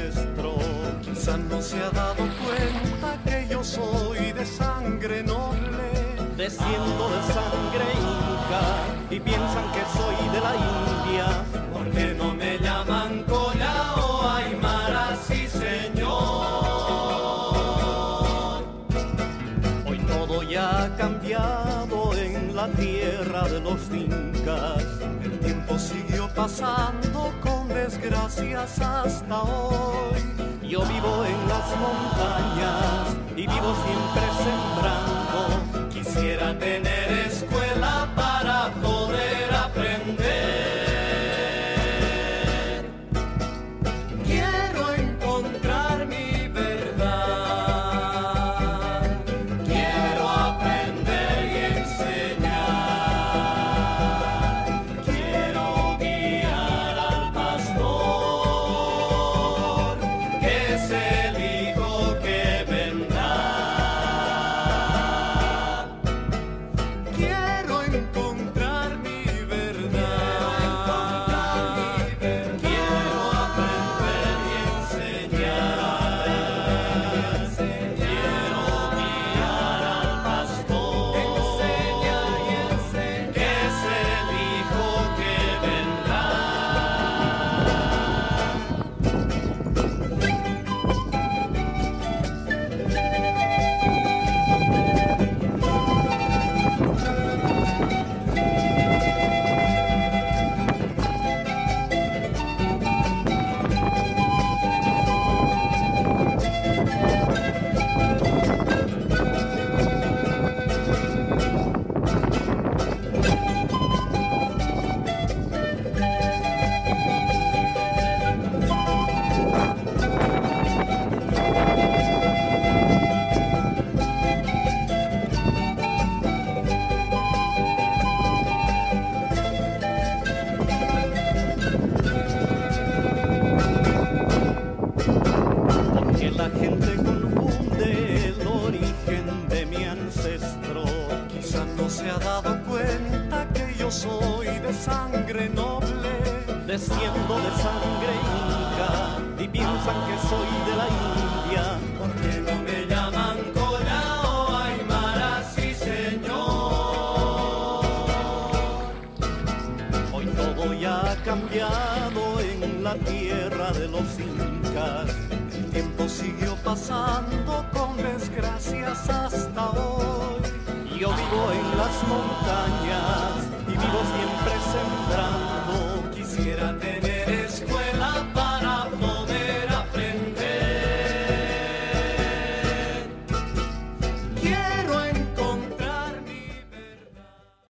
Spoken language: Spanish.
nuestro. Quizá no se ha dado cuenta que yo soy de sangre noble, desciendo de sangre inca y piensan que soy de la India. porque no me llaman cola o aymara, sí señor? Hoy todo ya ha cambiado en la tierra de los incas. El tiempo siguió pasando con desgracias hasta hoy. Yo vivo en las montañas y vivo siempre sembrando. Quisiera tener que yo soy de sangre noble. Desciendo de sangre inca y piensan que soy de la India. ¿Por qué no me llaman Colao, Aymara, sí señor? Hoy todo ya ha cambiado en la tierra de los incas. El tiempo siguió pasando con desgracias